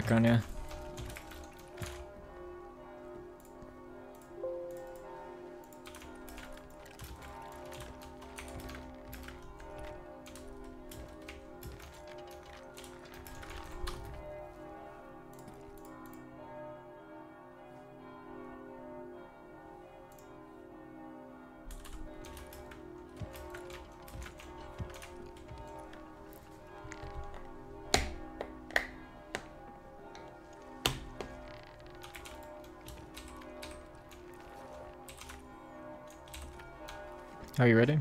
back on Are you ready?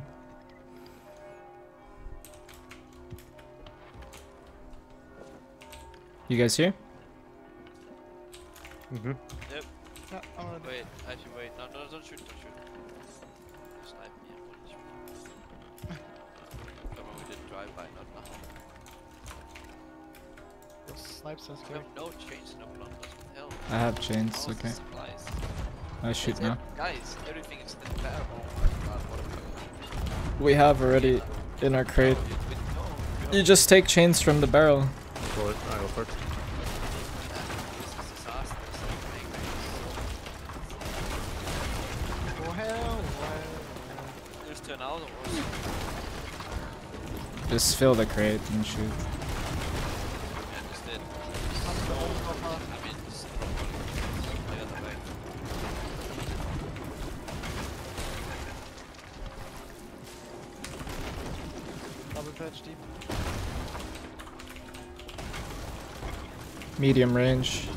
You guys here? Mm-hmm. Yeah, I'm ready. Wait, actually wait, no, no, don't shoot, don't shoot. Snipe me, I'm gonna shoot. Come on, we did drive by, not now. The snipes us We go. have no chains, no blunt, what the hell? I have chains, okay. supplies? I shoot It's now. ev- Guys, everything is the bear. Oh my god, what a We have already in our crate. You, just take chains from the barrel. Go Just fill the crate and shoot. Medium range.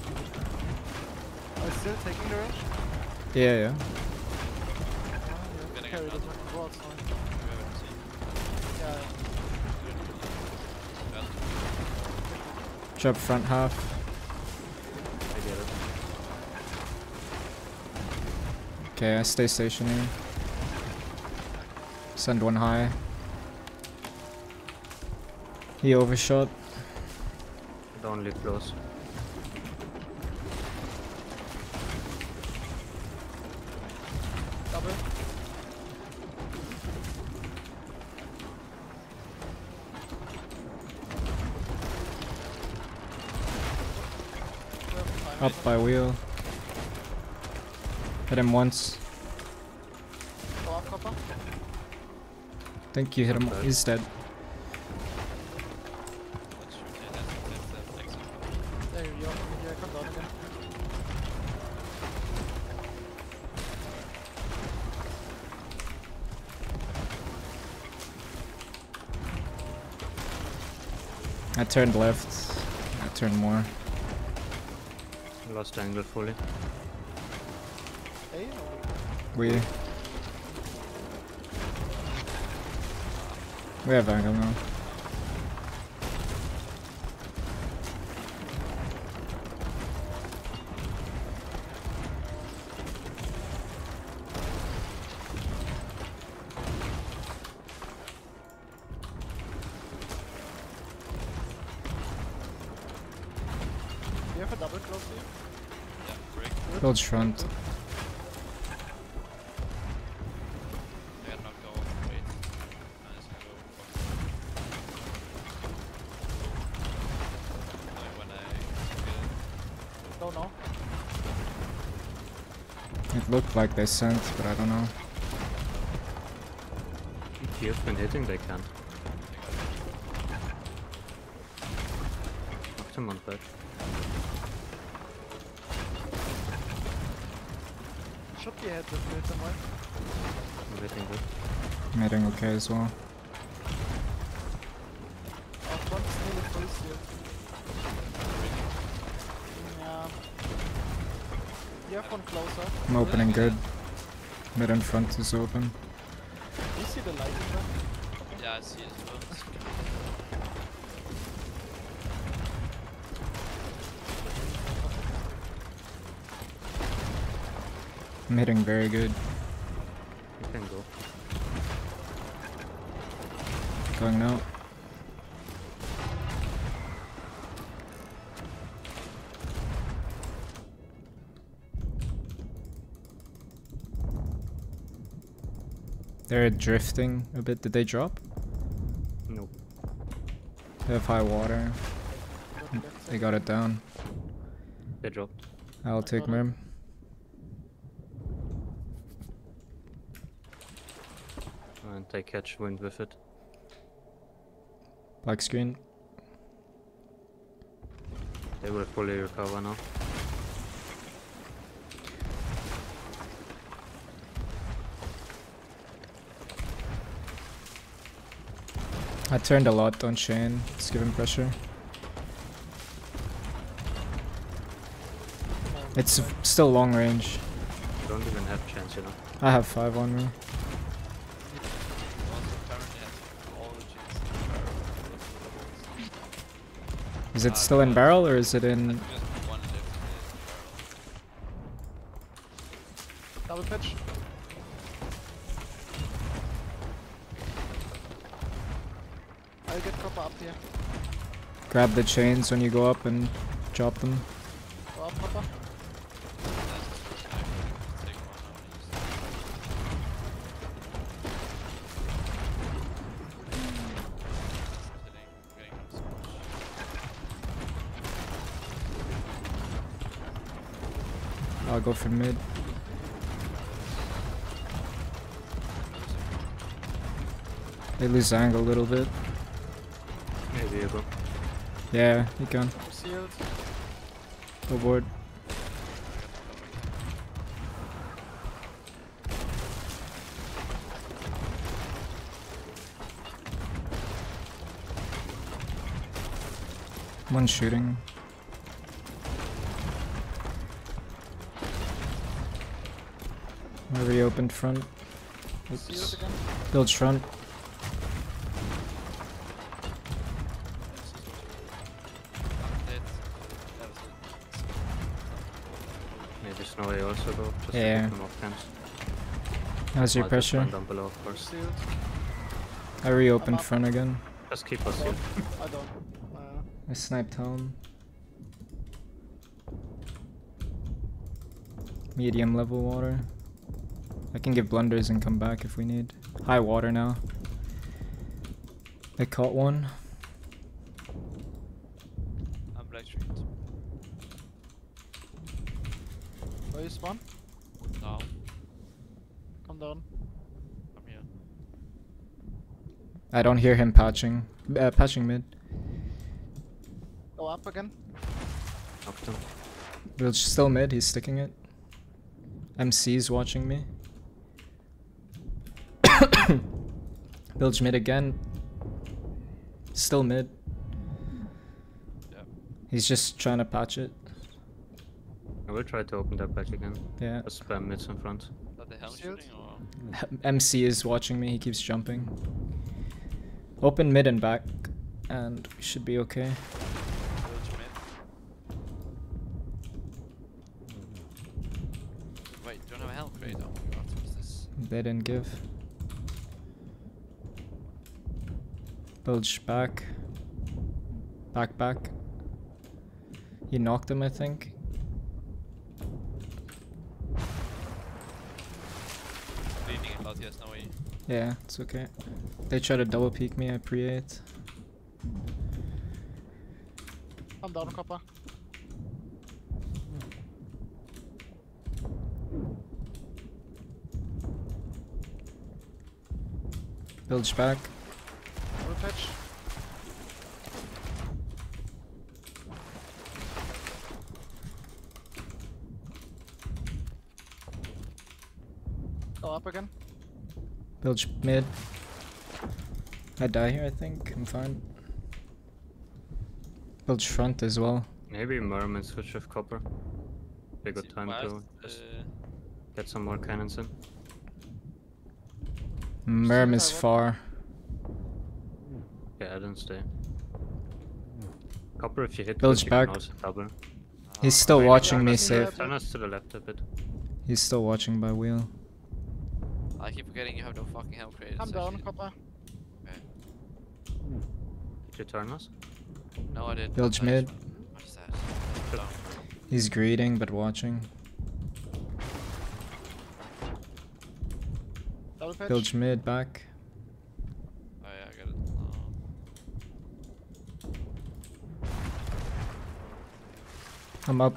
Oh, Are you still taking the range? Yeah, yeah. Yeah, yeah. Gonna get Carry the another. towards fine. We haven't seen. Yeah, Well, front half. I get it. Okay, I stay stationary. Send one high. He overshot. Don't leave close. double. Well, fine. Up by wheel. Hit him once. Go up, copper. think you hit him. He's dead. let's shoot. Yeah, that's, that's the exit. There you go. Yeah, come down again. I turned left. I turned more. Lost angle fully. We. We have angle now. I get it. Don't know. It looked like they sent, but I don't know. ETF's been hitting, they can't. Knocked him on patch. Should be ahead with you somewhere. I'm hitting good. I'm hitting okay as well. Our front is nearly full here. Yeah. You closer. I'm opening good. Mid and front is open. Do you see the light in there? Yeah, I see it as well. I'm hitting very good. You can go. Going now. They're drifting a bit. Did they drop? Nope. They have high water. Go to left They got it down. They dropped. I'll take got it. Merm. And they catch wind with it. Black screen. They will fully recover now. I turned a lot on Shane. It's giving pressure. It's still long range. Don't even have chance, you know. I have five on me. Also apparently has all the cheats in the barrel. Is it still in barrel or is it in? think there's one left in the barrel. Double pitch. I'll get copper up here. Grab the chains when you go up and drop them. Go up, I'll go for mid. They lose angle a little bit. Maybe you go. Yeah, you can. I'm sealed. Go board. One shooting. I reopened front. Oops. Build front. Dead. That was it. Maybe Snowy also go. Just Yeah. to get them off camps. How's your I'll pressure? down below, of course. I reopened front again. Just keep us here. I don't. Uh, I sniped home. Medium level water. I can give blunders and come back if we need. High water now. I caught one. I'm Black Street. where you spawn? Now. Come down. I'm here. I don't hear him patching. Uh, patching mid. Go up again. Knocked him. Bilge still mid, he's sticking it. MC's watching me. Bilge mid again. Still mid. Yep. He's just trying to patch it. I will try to open that back again. Yeah. Just spam mids in front. Is that the helm Shield? MC is watching me, he keeps jumping. Open mid and back, and we should be okay. Mm-hmm. Wait, don't have a helm crate. Oh my god, what's this? They didn't give. Bilge back. Back, back. You knocked him, I think. Bleeding a lot, no way. Yeah, it's okay. They try to double peek me, I pre-ate. I'm down, copper. Bilge back. Double pitch. Go up again. Bilge mid. I die here, I think. I'm fine. Bilge front as well. Maybe Merman switch with copper. Be a good time to uh, get some more cannons in. Merm is I want- far. Yeah, I don't stay. Copper, if you hit Bilge you back. can also double. He's still wait, watching me safe. Turn us to the left a bit. He's still watching by wheel. I keep forgetting you have no fucking helm crate. I'm it's down, actually- copper. Did you turn us? No, I didn't. Bilge mid. just- What is that? Down. He's greeting but watching. Double. Bilge mid back. Oh yeah, I got it. Oh. I'm up.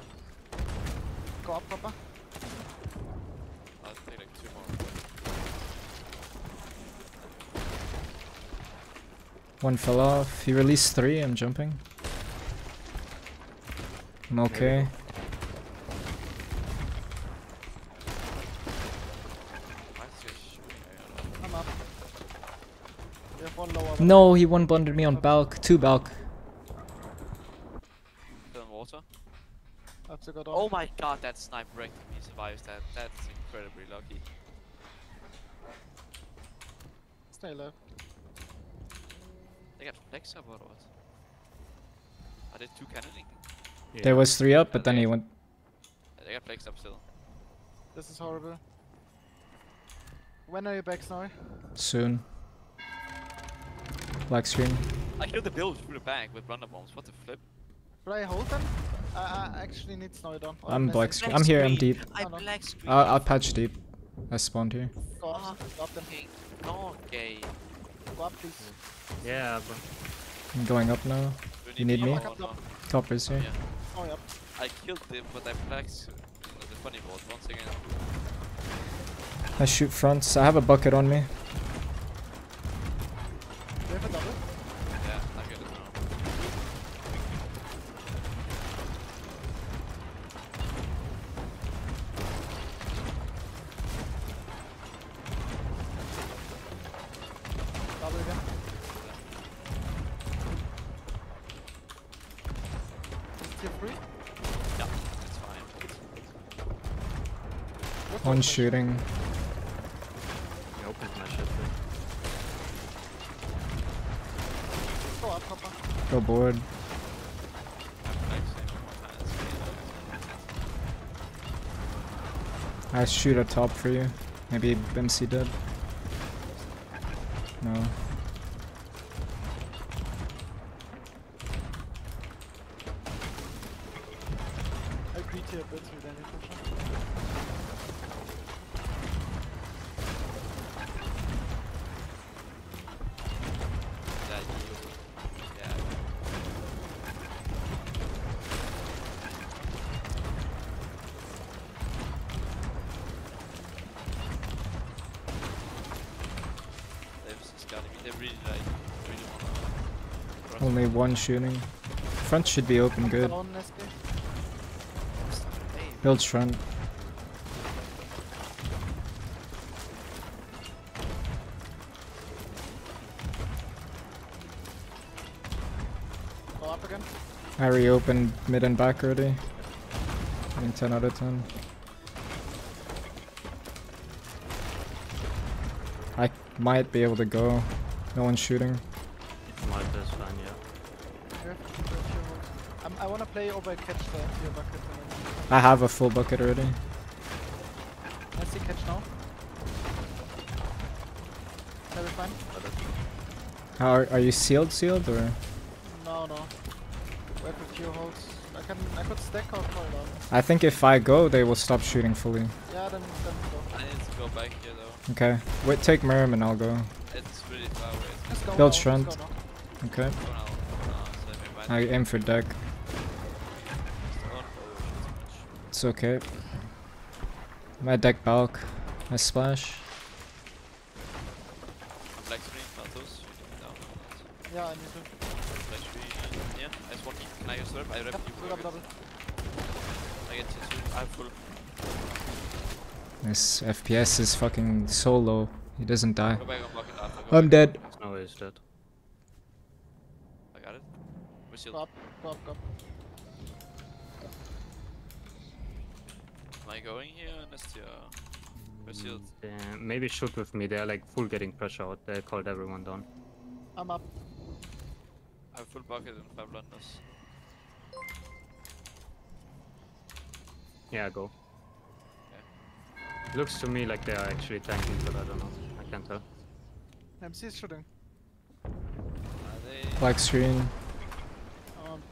Go up, copper. I'll take like two more. One fell off. He released three. I'm jumping. I'm okay. Why he shooting? I don't know. I'm up. We have one lower. No, he one bundled me on balk. Two balk. Still in water. Have to go down. Oh my god, that sniper wrecked me survives that. That's incredibly lucky. Stay alive. They got flex up or what? Are they two cannoning? There was three up, but then he went. Yeah, they got flex up still. This is horrible. When are you back, Snowy? Soon. Black screen. I killed the build through the back with blunder bombs. What the flip? Should I hold them? I, I actually need Snowy down. Or I'm Messi. black screen. I'm here. I'm deep. I No, no. black screen. I'll, I'll patch deep. I spawned here. Go Ah, up, go up them. okay. Go up, please. Yeah, bro. I'm going up now. Do You need me me? or not? Copper's here. Yeah. Snowy up. I killed them, but I black s- the funny board once again. I shoot fronts. I have a bucket on me. Do you have a double? Yeah, I get it now. Double again. Is tier 3? Yeah, it's fine. What's One shooting. He opened my shit. Go up, copper. Go board. I'm black same more times. I shoot a top for you. Maybe MC dead. No. I agree to a bit with any push. Yeah, you. Yeah. They've just got me. They really like, really wanna. Shooting. Front should be open good. Build front. I reopened mid and back already. Getting 10 out of 10. I might be able to go. No one's shooting. Is fine, I wanna play over catch the tier bucket. I have a full bucket already. I see catch now. Very fine. How are, are you sealed sealed or? No, no. We have a few holds. I can, I could stack or call down. I think if I go, they will stop shooting fully. Yeah, then, then go. I need to go back here though. Okay. Wait, take Merm and I'll go. It's really far away. It's Let's go Build now, front. Go now. Okay. go now. So I aim for deck. It's okay. My deck bulk. My splash. I'm black screen, Malthus. You need me down. Yeah, I need to. Black screen. Yeah, I just want me. Can I just rep? I rep you. double, double. I get tier 2. I have full. This FPS is fucking so low. He doesn't die. Go back on bucket after. Go I'm back. dead. No, he's dead. I got it. We're sealed. Go up, go up, go up. Am I going here? Unless you're. Sealed. Uh, maybe shoot with me. They're like full getting pressure out. They called everyone down. I'm up. I have full bucket and 5 blunders. Yeah, go. Looks to me like they are actually tanking, but I don't know. I can't tell. MC is shooting. Are they. Black screen. Um,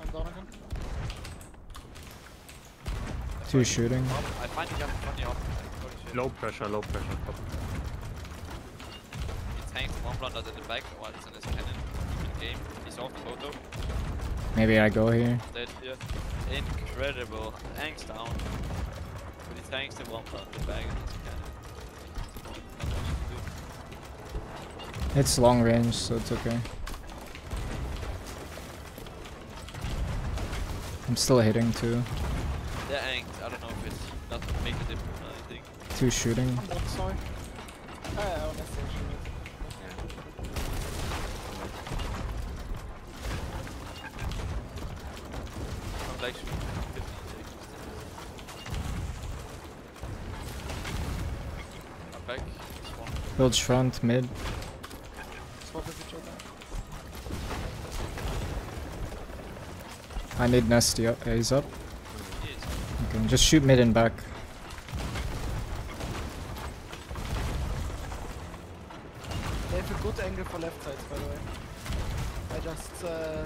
I'm down again. Two shooting. Up. I finally got the funny up. Holy shit. Low pressure, low pressure. Top. He tanked one blunder in the back while it's in his cannon. Good game. He's off photo. Maybe I go here. Dead here. Incredible. Ang's down. But he tanks the one on the back and it's kind of... Not much to do. It's long range, so it's okay. I'm still hitting too. Yeah, Ang, I don't know if it's not make a difference or anything. Two shooting. I'm not sorry. Ah, ja, und jetzt sehe ich schon. I'm like shooting 15 back. It's front, mid. Swap with each other. I need Nesty up. He's up. He is. Okay, just shoot mid and back. They have a good angle for left sides, by the way. I just uh,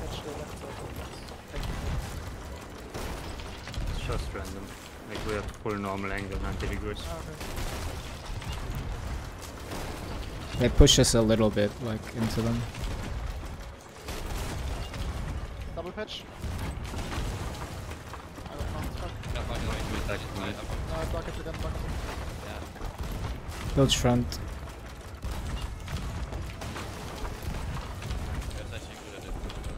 touched the left side. Thank you. It's just random. Like we have full normal angle, 90 degrees. Ah, okay. They push us a little bit, like, into them. Double patch. I don't know. Fuck. Yeah, fucking wait, wait, Back wait, to I- mid. I- No, bucket again, bucket. Yeah. Builds front. Yes, actually good at it. Good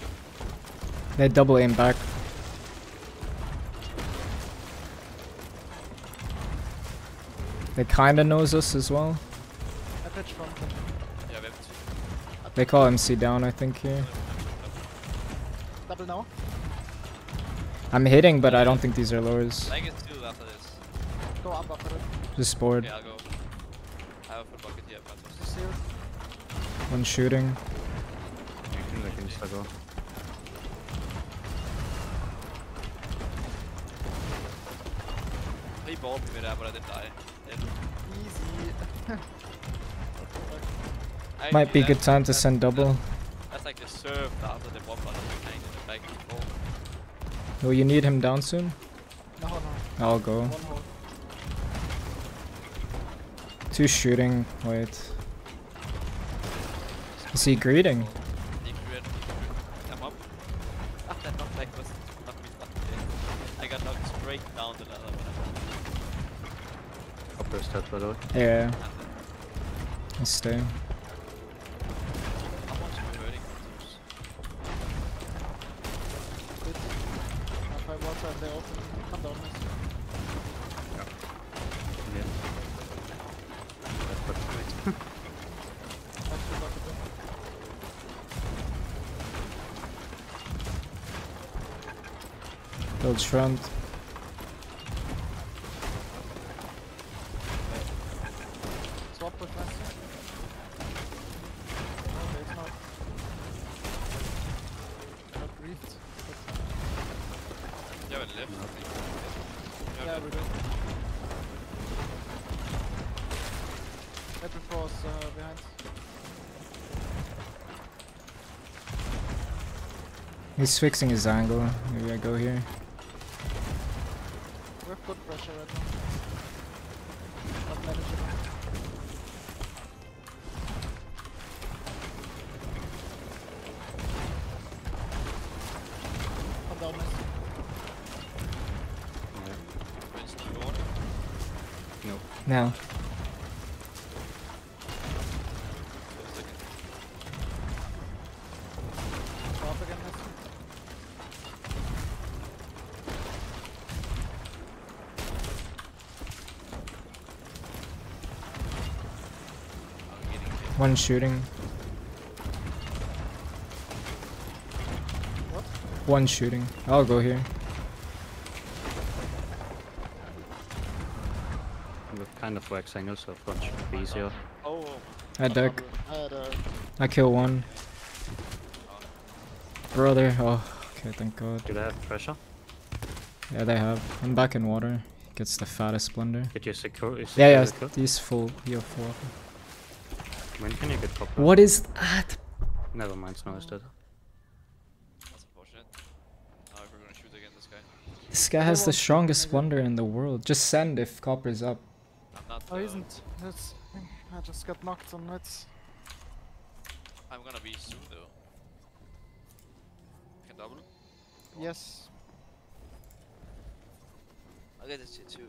actually. They double aim back. They kinda knows us as well. I patch front. Yeah, we have two. They call MC down, I think, here. Double now. I'm hitting, but I don't think these are lowers. I get two after this. Go up after it. Just board. Okay, I'll go. I have a bucket here, but Just here. One shooting. You can like insta go. he balled me there, but I didn't die. Dead. Easy. I Might be a good time to send double. That's, that's like the serve after the one button hang in the back and forth. Will you need him down soon? no, no. I'll go. One hole. Two shooting. Wait. Is he greeting? He created, he created. Come up. Ah, that knockback was not me fucking dead. I got knocked straight down the ladder when I Upper step by the way. Yeah. and then I stay. I'm watching converting contours. Good. Now if I water and they open, come down. miss. Yeah. That's what good. Actually, bucket in. Builds front. Swap with Messi. Okay, it's not. Not briefed. Yeah, but left. I. Yeah, we do. That before us uh, behind. He's fixing his angle. Maybe I go here. We have good. Pressure right now. Not manageable. Come down, Messi. Yeah. Winston, you want? Nope. Now. Just looking. Go up again, Messi. I'm getting hit. One shooting. What? One shooting. I'll go here. With kind of wax angle, so front should be easier. Oh, I deck. I had a I kill one. Brother. Oh, okay, thank god. Do they have pressure? Yeah, they have. I'm back in water. Gets the fattest blunder. Did you secure? Yeah, yeah, secure? he's full. Heal full. When can you get top down? What is that? Never mind, Snow is dead. That's unfortunate. Uh, we're gonna shoot again this guy. This guy has the strongest wonder in the world. Just send if copper's up. I oh, uh, isn't. It's, I just got knocked on it. I'm gonna be soon though. Can double? Yes. I'll get this shit too.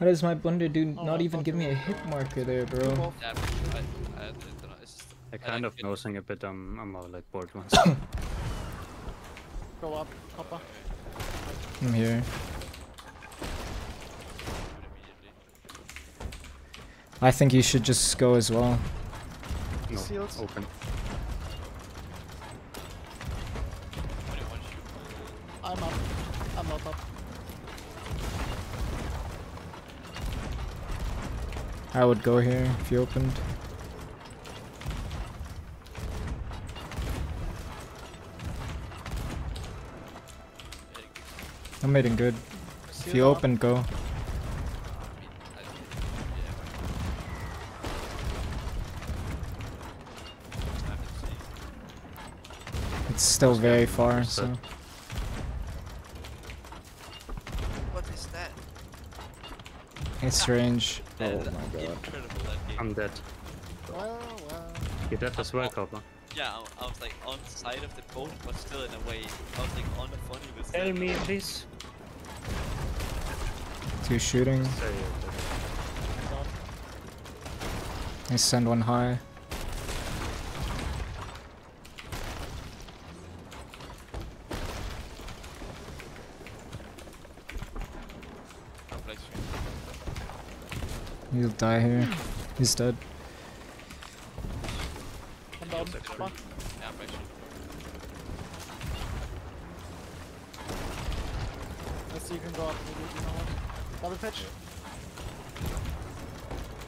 How does my blunder do Oh, not even give me a hit marker there, bro? Yeah, I, I, I don't know. It's just, I I kind like of nosing a bit. Um, I'm I'm all like bored once. Go up, copper. I'm here. I think you should just go as well. no, Seals. open. Only one shoot. I'm up. I'm not up. I would go here if you opened. I'm hitting good. If you open, go. It's still very far, so. What is that? It's range. Uh, oh my god. Incredible that game. I'm dead. Well, well. You're dead as well, Copper. yeah, I, I was like on side of the boat, but still in a way. I was like on the funny but still. Tell me, please. Two shooting. Say it. God. I send one high. No flex stream. He'll die here. He's dead. I'm down. That's Copper. Yeah, flex stream. Let's see, you can go up. Maybe, you know what? Double pitch.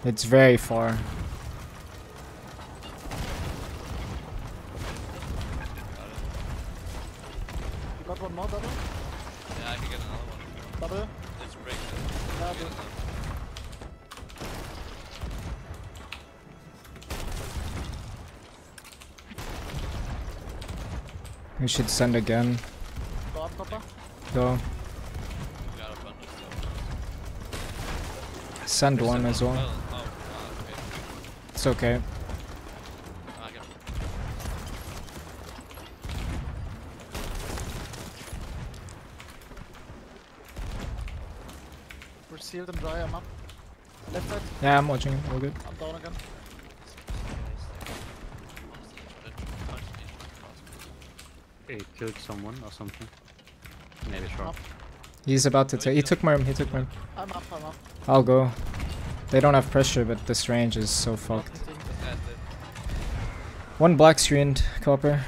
It's very far. You got one more double? Yeah, I can get another one. Double? Let's break it. We should send again. Go up, copper. Go. We got a bunch of stuff. Send There's one as well. Oh, ah, okay. It's okay. Ah, I We're sealed and dry. I'm up. Left side. Yeah, I'm watching. All good. I'm down again. He killed someone or something. Maybe sure. He's about to take. He took Merm. He took Merm. I'm up. I'm up. I'll go. They don't have pressure, but this range is so fucked. One black screened copper.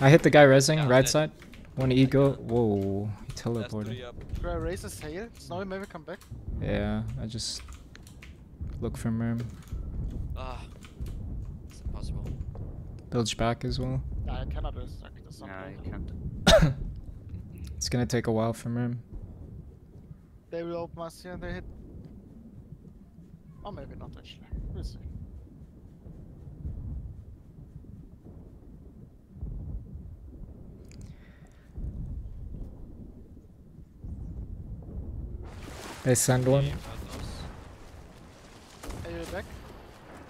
I hit the guy resing, Yeah, right dead. side. One ego. Whoa, he teleported. Do I raise a sail? Snowy, maybe come back? Yeah, I just look for Merm. Ah, it's impossible. Bilge back as well. Nah, I cannot raise a There's Yeah, something. you can't. It's gonna take a while for him. They will open us here and they hit. Or maybe not actually. We'll see. They send one. Uh, Yeah, God knows. Are you back?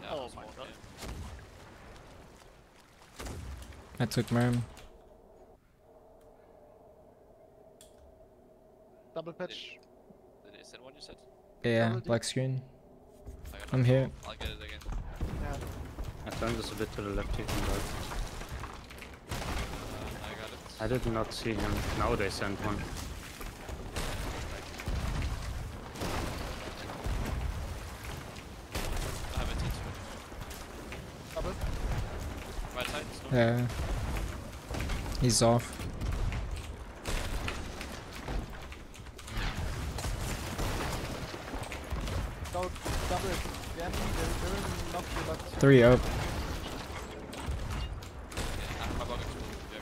Yeah, Oh that's my one, God. yeah. I took Merm. Double pitch. Did it send one you said? Yeah, Double D. black screen. I got I'm here. I'll get it again. Yeah. I turned this a bit to the left, you can right. Uh, I got it. I did not see him. Now they sent one. I have it too. Double. Right side. Snow. Yeah. He's off. Go double again. They they will knock you, but Three up. Yeah, I have my bucket too. Yeah,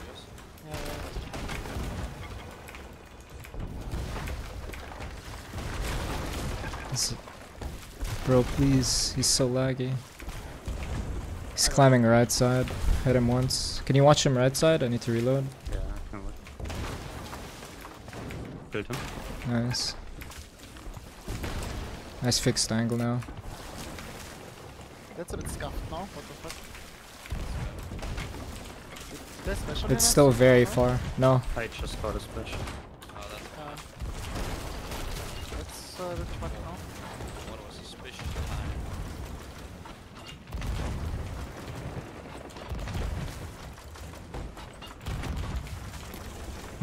yes. yeah, yeah. He's- Bro, please. He's so laggy. He's climbing right side. Hit him once. Can you watch him right side? I need to reload. Yeah, I can wait. Killed him. Nice. Nice fixed angle now. That's a bit scuffed now. What the fuck? There's special It's still very far. No, I just got a splash. Oh, that's Uh, that's uh, that's funny now. what was suspicious behind.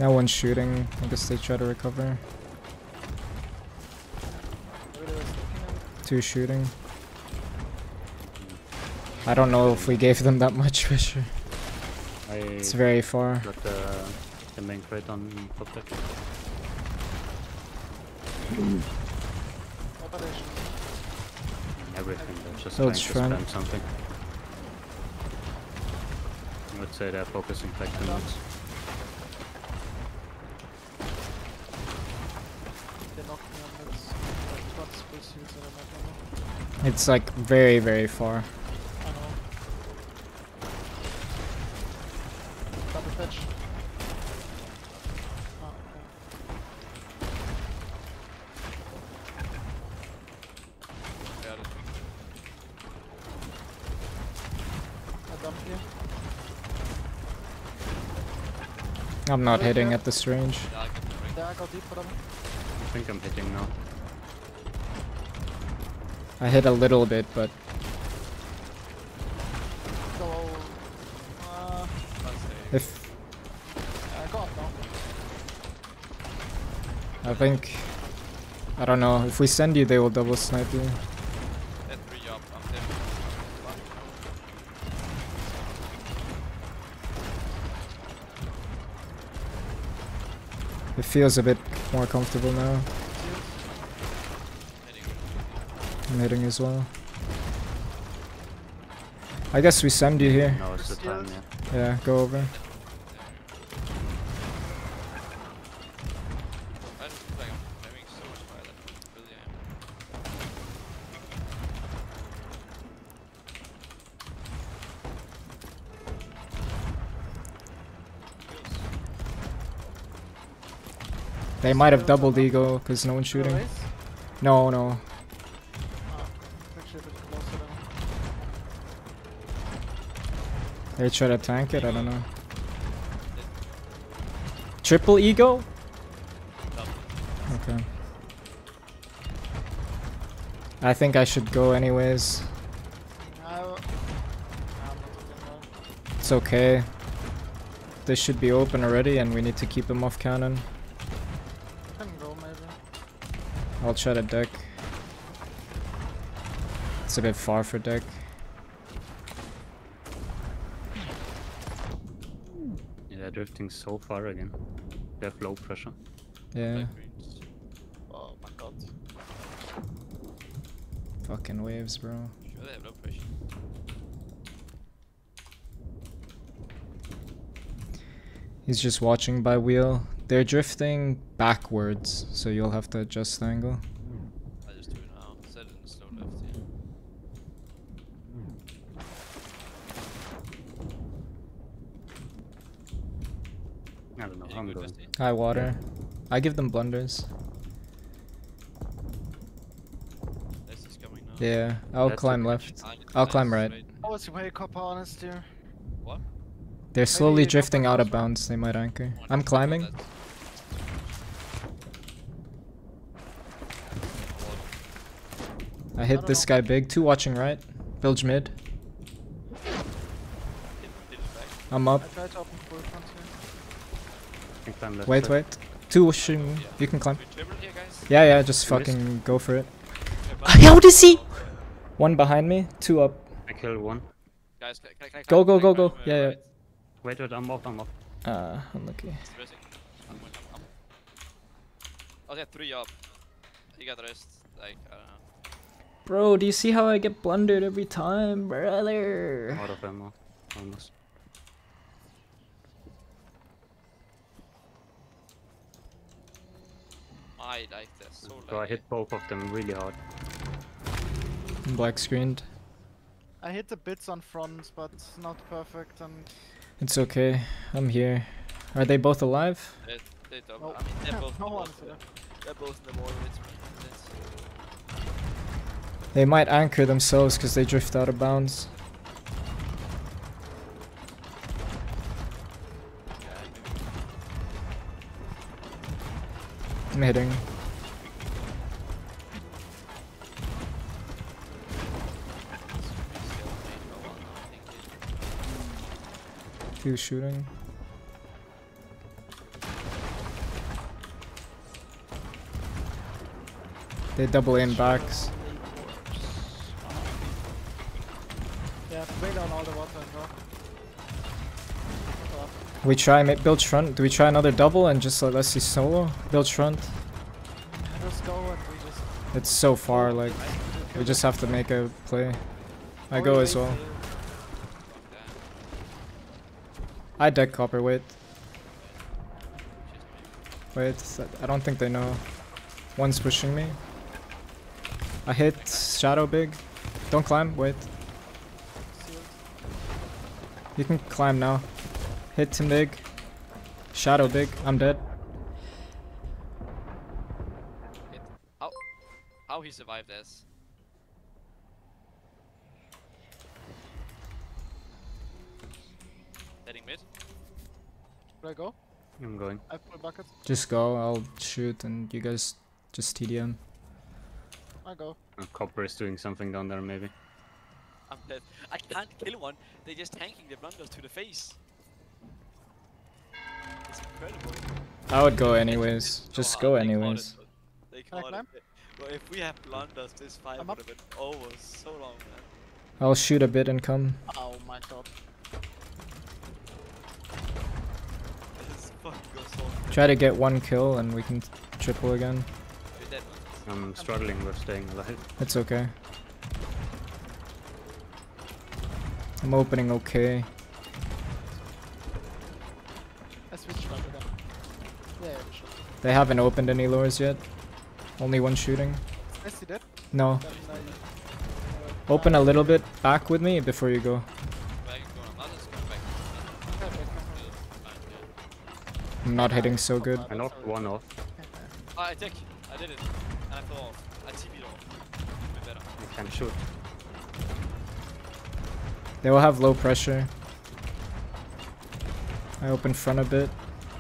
No one's shooting. I guess they try to recover. Everybody was looking at it. Two shooting. I don't know if we gave them that much pressure. I It's very far. got the, the main crate on top deck. Operation. Everything, they're just Oh, trying it's to spam something. I would say they're focusing back to nodes. It's like very, very far. I'm not hitting at this range. I think I'm hitting now. I hit a little bit, but So, uh, Let's say. if I got now. I think I don't know if we send you, they will double snipe you. Hit three up. I'm there. It feels a bit more comfortable now. I'm hitting as well. I guess we send you here. Now it's the time, yeah. Yeah, go over. I just feel like I'm having so much fire that I really am. Kills. They might have doubled someone? eagle because no one's shooting. No, no. Ah, actually a bit closer than. They try to tank it. I don't know. Triple ego? Okay. I think I should go anyways. I, I'm not hitting well. It's okay. They should be open already and we need to keep them off cannon. I can go maybe. I'll try to deck. It's a bit far for deck. Yeah, so far again. They have low pressure. Yeah, Oh my god. fucking waves, bro. Sure they have no pressure. He's just watching by wheel. They're drifting backwards, so you'll have to adjust the angle. I just do it now. Set it in slow left here. I don't know, Any I'm good going. Dusty? High water. I give them blunders. Dusty's coming now. Yeah, I'll That's climb left. I need I'll climb right. Oh, it's way copper honest here. What? They're slowly Maybe drifting out of crossfire. bounds. They might anchor. I'm climbing. I hit don't this know. guy big. Two watching right. Bilge mid. Hit- hit it back. I'm up. I tried to open full front here. I can climb left Wait, wait. Two washing. Yeah. You can climb. We dribble here, guys. Yeah, yeah. Just You missed. fucking go for it. Okay, How does he? One behind me. Two up. I killed one. Guys, can, can, can I Go, go, go, go. Yeah, yeah. right? Wait, wait, I'm off, I'm off. Uh, unlucky. I'm, I'm, I'm. Oh, yeah, three up. You got the rest. Like, I don't know. Bro, do you see how I get blundered every time, brother? Out of ammo. Almost. I like that so So I hit both of them really hard. I'm black screened. I hit the bits on front, but not perfect and It's okay. I'm here. Are they both alive? They, they double. No. I mean, they're both. No both one's. They're both in the water. It's it's- They might anchor themselves because they drift out of bounds. I'm hitting. Two shooting. They double in backs. We try build front. Do we try another double and just let Leslie solo? Build front. It's so far, like we just have to make a play. I go as well. I deck copper. Wait, wait. I don't think they know. One's pushing me. I hit shadow big. Don't climb. Wait. You can climb now. Hit him big. Shadow big. I'm dead. How how he survived this? Heading mid. Should I go? I'm going. I pull bucket. Just go. I'll shoot and you guys just TDM. I go. Copper is doing something down there, maybe. I'm dead. I can't kill one. They're just tanking the blunders to the face. It's incredible. I would go anyways. Just hard. go They caught it, anyways. but They caught it. But if we have blunders, this fight would have been over so long, man. I'll shoot a bit and come. Oh my god. This fucking goes so Try to get one kill and we can triple again. You're dead, man. I'm struggling with staying alive. It's okay. I'm opening okay. I switched up again. Yeah, yeah, we should. They haven't opened any lures yet. Only one shooting. Is he dead? No. Open a little bit back with me before you go. I'm not just going back. Okay, okay, Fine, yeah. I'm not hitting so good. I knocked one off. Ah, I take. I did it. And I fell off. I TP'd off. Bit better. I can shoot. They will have low pressure. I open front a bit.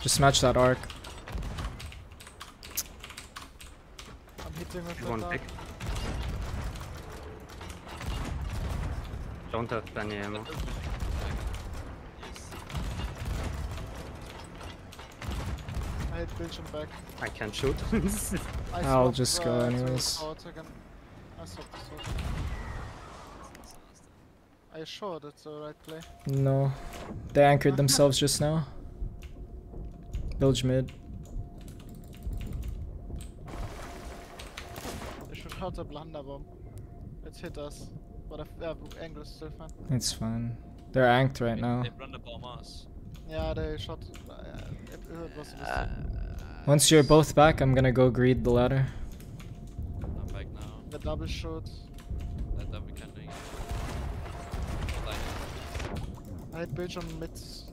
Just match that arc. I'm hitting with One pick. Don't have any ammo. I hit Bildschirm back. I can shoot. I I'll swapped, just go anyways. Oh, sword again. I swapped the sword. Are you sure that's the right play? No. They anchored themselves just now. Bilge mid. They a hurt the blunder bomb. It hit us. But if yeah, angle is still fine. It's fine. They're anked right now. They run the bomb us. Yeah, they shot. Uh, it, it was a mistake. Once you're both back, I'm gonna go greed the ladder. I'm back now. The double shot. That, that we can do. I hit Bildschirm mid. is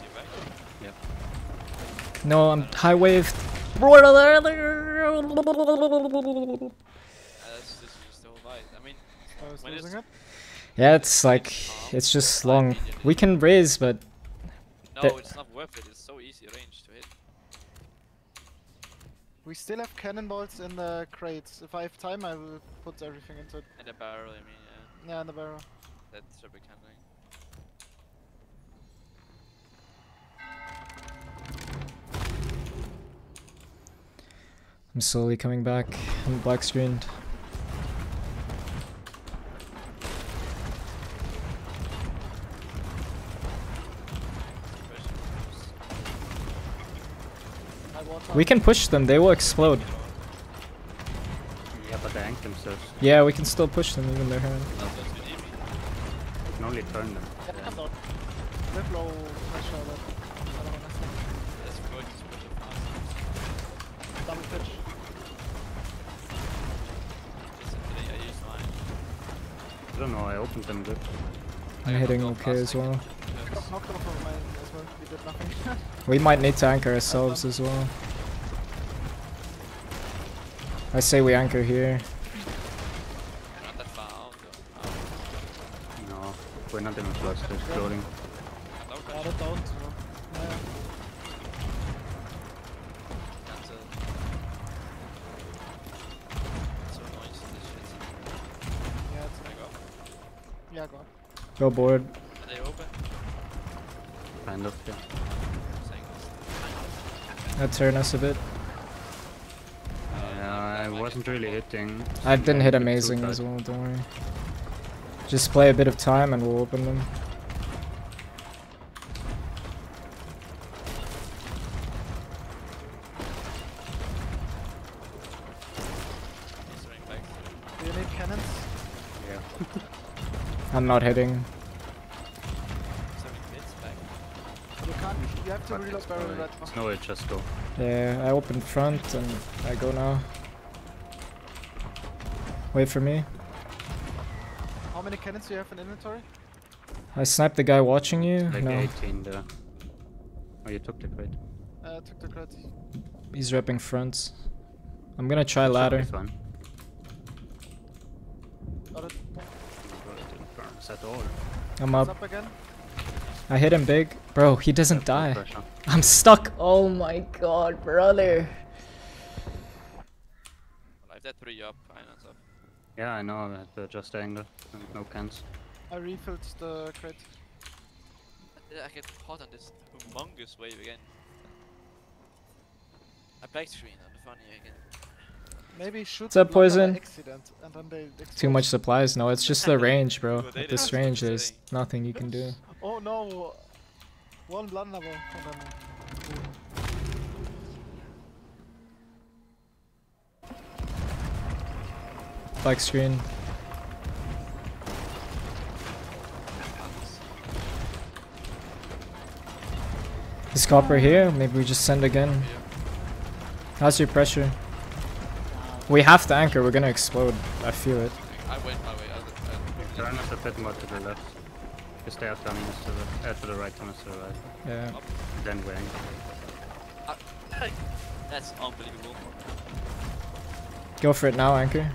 he back? No, I'm high wave. Uh, Uh, that's this is just the. I mean, oh, When it's- it. Yeah, it's like it's just long. We can raise, but no, it's not worth it. It's so easy range to hit. We still have cannonballs in the crates. If I have time, I will put everything into it. In the barrel, I mean, yeah. Yeah, in the barrel. That's triple cannon. I'm slowly coming back. I'm black screened. We can push them. They will explode. yeah, but they ank themselves. Yeah, we can still push them even their hand. Not so too deep. You can only turn them. Yeah, Double pitch. I use mine. I don't know, I opened them good. I'm I hitting okay as well. I got knocked off of mine as well. We did nothing. We might need to anchor ourselves as well. I say we anchor here. Not that far out though. Out. No, we're not even close to exploding. No yeah, don't. So. Yeah. Yeah, go on. Go board. Are they open? Kind of, yeah. Saying this. That turn us a bit. Yeah, I wasn't really hitting. I didn't hit a bit too amazing as well, don't worry. Just play a bit of time and we'll open them. He's running back. Do you need cannons? Yeah. I'm not hitting. He's having mids back. You can't. You have to But reload barrel no way- right no way, just go. Yeah, I open front and I go now. Wait for me. How many cannons do you have in inventory? I sniped the guy watching you. Like no, 18 there. Oh, you took the crate. Uh, took the credit. he's repping fronts. I'm gonna try ladder. fun. Got it. Oh, it didn't burn us at all. I'm up. up again. I hit him big. Bro, he doesn't That's die. pressure. I'm stuck. Oh my god, brother. Well, I've that three up, I know so. Yeah, I know, I had to adjust the angle. No cans. I refilled the crate. I I get caught on this humongous wave again. I black screen on the funny again. Maybe shoot. What's up, block on an Poison? Accident, and then they Too much supplies? No, it's just the range, bro. Well, At this range, there's nothing you can do. Oh no! One blunder, and then. Black screen. Is copper here? Maybe we just send again. How's your pressure? We have to anchor, we're gonna explode. I feel it. I went my way. I, I, Turn us a bit more to the left. Because they are turning us to the, uh, to the right, turn us to the right. Yeah. Then we angle. I, that's unbelievable. Go for it now, anchor.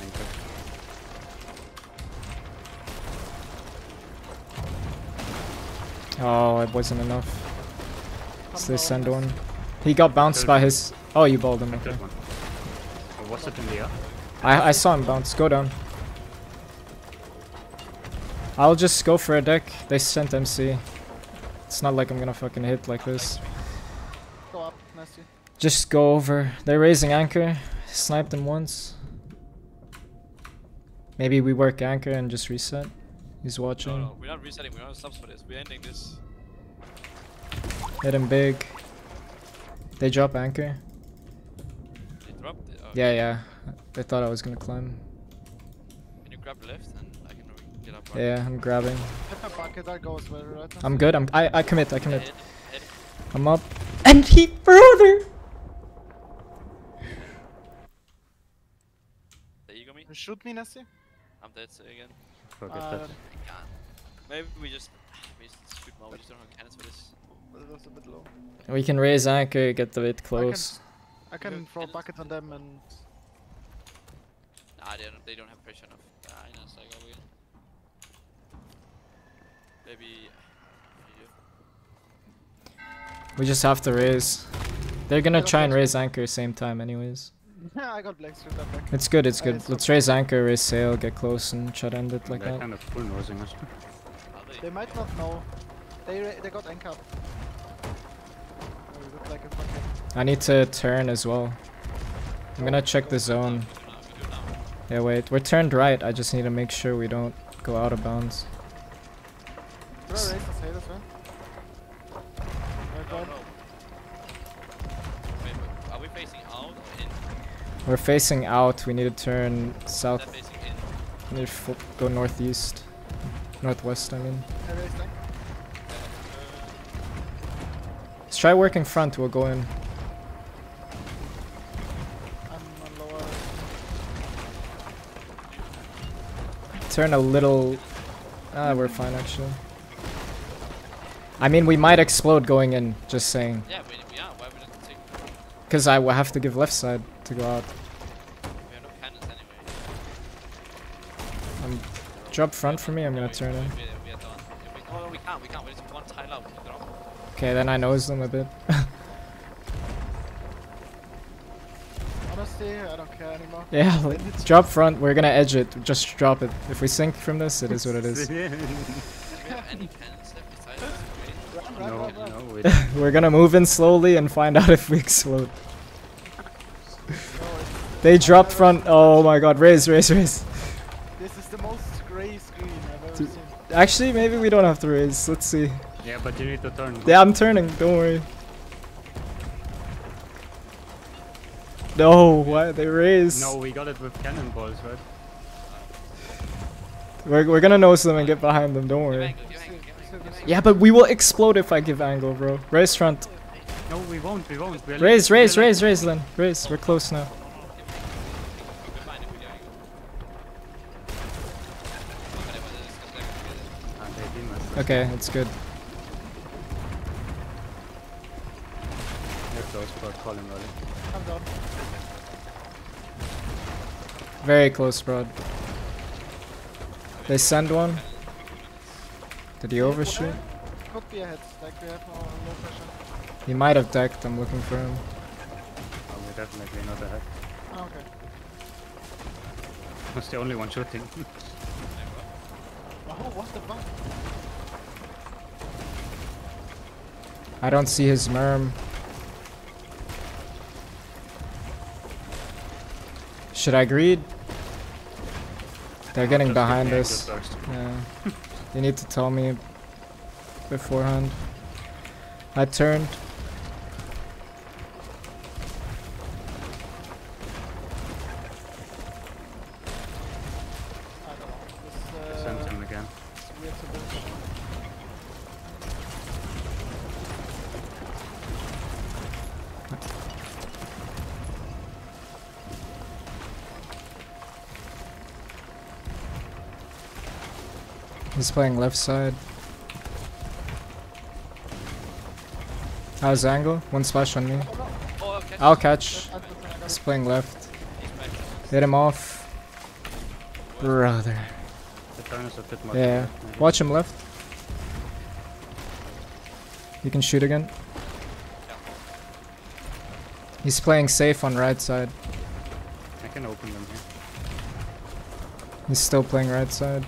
Anchor. Oh, it wasn't enough. Come So they send one. He got bounced by his. Oh, you balled him. I Okay. killed one. Or was it in the air? I I saw him bounce. Go down. I'll just go for a deck. They sent MC. It's not like I'm gonna fucking hit like this. Go up, nasty. Just go over. They're raising anchor. Sniped him once. Maybe we work anchor and just reset. He's watching. no, no, we're not resetting. We're not subs for this. We're ending this. Hit him big. They drop anchor. They dropped it. Oh, Yeah, yeah. They thought I was gonna climb. Can you grab left and I can get up? right? Yeah, I'm grabbing. Hit my bucket, I go as well, right? I'm good. I'm. I. I commit. I Yeah, commit. hit, hit. I'm up. And he further. The ego me. Shoot me, nasty. I'm dead so again. Forget Uh, Maybe we just we just shoot more. We just don't have cannons for this. It was a bit low. We can raise anchor, get a bit close. I can Good. throw buckets on them and Nah, they don't. They don't have pressure enough. Ah, I know. It's like again. Maybe. We just have to raise. They're gonna try and raise anchor same time, anyways. yeah, I got black screen that back. It's good. It's good. it's Let's raise anchor, raise sail, get close, and shut end it like They're that. kind of full nosing us. They? They might not know. They they got anchor. Like a fucking. I need to turn as well. I'm gonna check the zone. we do now. We do now. Yeah, wait. We're turned right. I just need to make sure we don't go out of bounds. Should I raise the sail as well? Right, No, right. no. Wait, wait, are we facing out or in? We're facing out. We need to turn south. that facing in? We need to go northeast. Northwest, I mean. Try working front. We'll go in. Turn a little. Ah, we're fine actually. I mean, we might explode going in. Just saying. Yeah, we, we are. Why we not take? Cause I will have to give left side to go out. We have no cannons anyway. Um, drop front for me. I'm gonna turn in. We, we are done. We, oh, no, we can't. We can't. Okay, then I nose them a bit. Honest. nasty. I don't care anymore. Yeah, like, drop front. We're gonna edge it. Just drop it. If we sink from this, it is what it is. We have any cannons left besides this grenade? Run, run, no, run, run. no, we don't. We're gonna move in slowly and find out if we explode. They dropped front. Oh my god, raise, raise, raise. this is the most grey screen I've ever seen. Actually, maybe we don't have to raise. Let's see. Yeah, but you need to turn. Yeah, I'm turning. Don't worry. No, why they raise? No, we got it with cannonballs, right? We're, we're gonna nose them and get behind them. Don't worry. angle, give angle, give angle, give. Yeah, but we will explode if I give angle, bro. Raise front. No, we won't. We won't. We're Raise, late, we're raise, raise, raise, Lynn. Raise. We're close now. We're fine if we do angle. Okay, it's this Very close, broad. They send one. Did he overshoot? Could be ahead. Like we have uh, no low pressure. He might have decked. I'm looking for him. Oh, we're definitely not ahead. Oh, okay. That's the only one shooting. Oh, what the fuck? I don't see his merm. Should I greed? They're getting behind us. Yeah. you need to tell me beforehand. I turned. He's playing left side. How's angle? One splash on me. I'll catch. I put I got He's playing left. Hit him off. Brother. The turn is a bit more. Yeah. to the left, maybe. Watch him left. You can shoot again. He's playing safe on right side. I can open them here. He's still playing right side.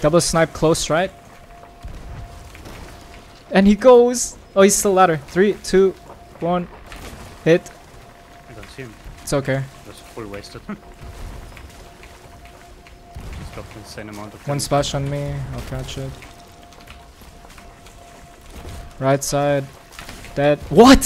Double snipe close right. And he goes. Oh, he's still ladder. Three, two, one. Hit. I don't see him. It's okay. That's full wasted. Just dropped an insane amount of One splash on me. I'll catch it. Right side. Dead. What?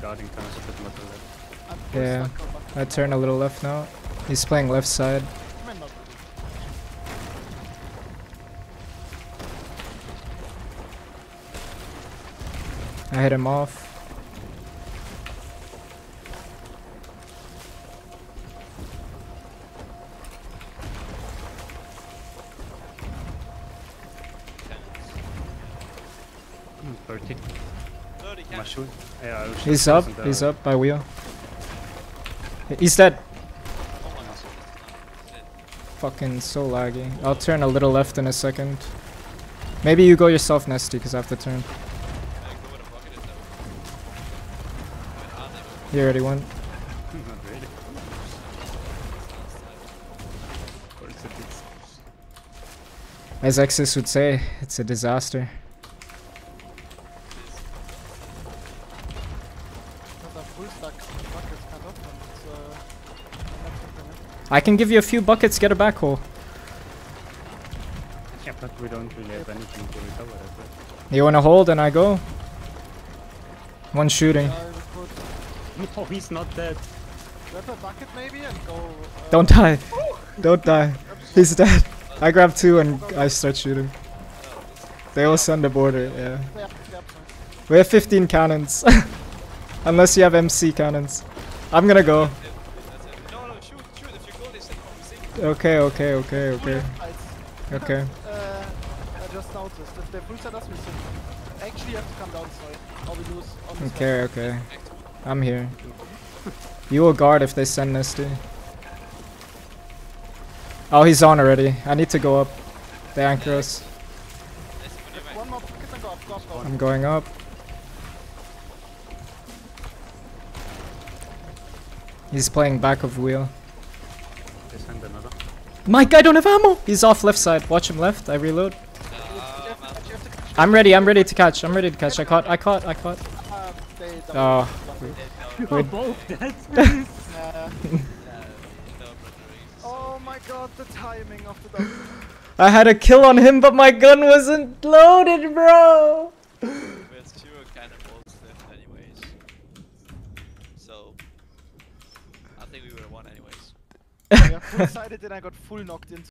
Guarding the left. Yeah. I turn a little left now. He's playing left side. I hit him off. He's up. He's up by wheel. He's dead. Fucking so laggy. I'll turn a little left in a second. Maybe you go yourself, Nesty, because I have to turn. He already went. As Exis would say, it's a disaster. I can give you a few buckets, get a backhoe. Yeah, but we don't really have anything to recover that, right? You wanna hold and I go? One shooting. I No, he's not dead. grab a bucket maybe and go. Uh, Don't die. Don't die. He's dead. I grab two and I start shooting. They all send the border, yeah. Play up, play up, sorry. We have 15 cannons. Unless you have MC cannons. I'm gonna go. Okay, okay, okay, okay. Okay. Uh, I just noticed. If they full set us, we sink. Actually, you have to come down, sorry. Or we lose on this Okay, okay. I'm here. You will guard if they send Misty. Oh, he's on already. I need to go up. They anchor us. I'm going up. He's playing back of wheel. Mike, I don't have ammo! He's off left side. Watch him left. I reload. You have to man. catch, you have to catch. I'm ready. I'm ready to catch. I'm ready to catch. I caught. I caught. I caught. Uh. Oh. You Wait. are both dead. Yeah, no, brother. oh my god, the timing of the. I had a kill on him, but my gun wasn't loaded, bro. full sided and I got full knocked into